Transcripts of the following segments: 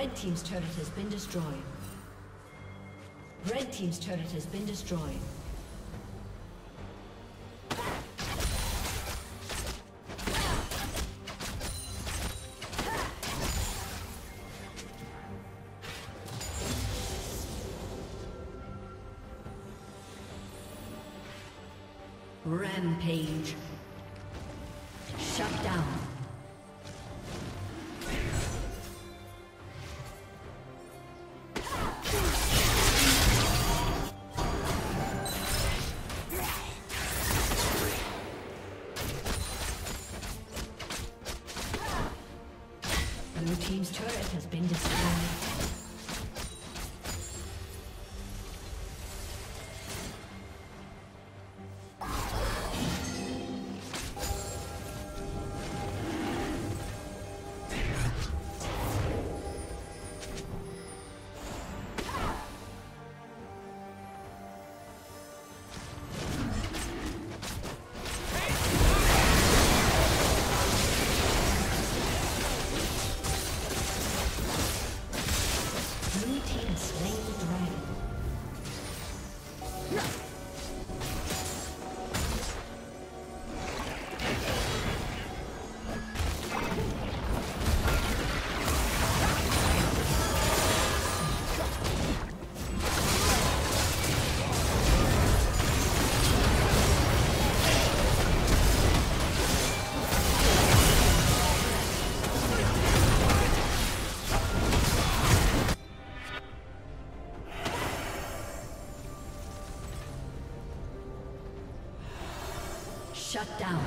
Red Team's turret has been destroyed. Red Team's turret has been destroyed. Rampage. Shut down. Blue team slain. Shut down.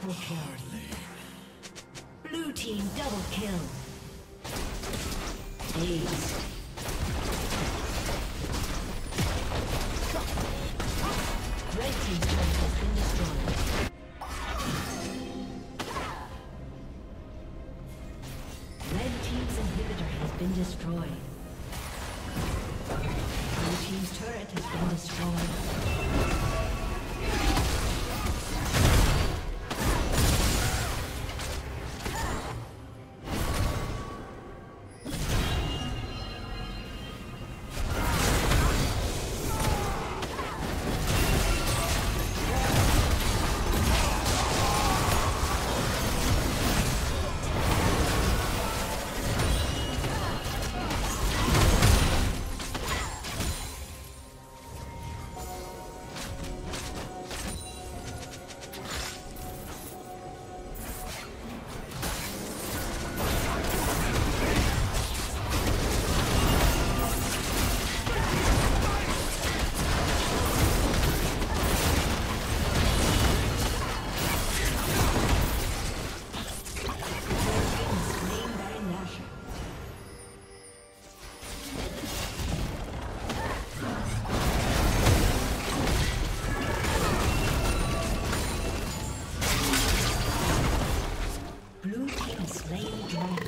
Triple kill. slain dragon.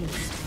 Triple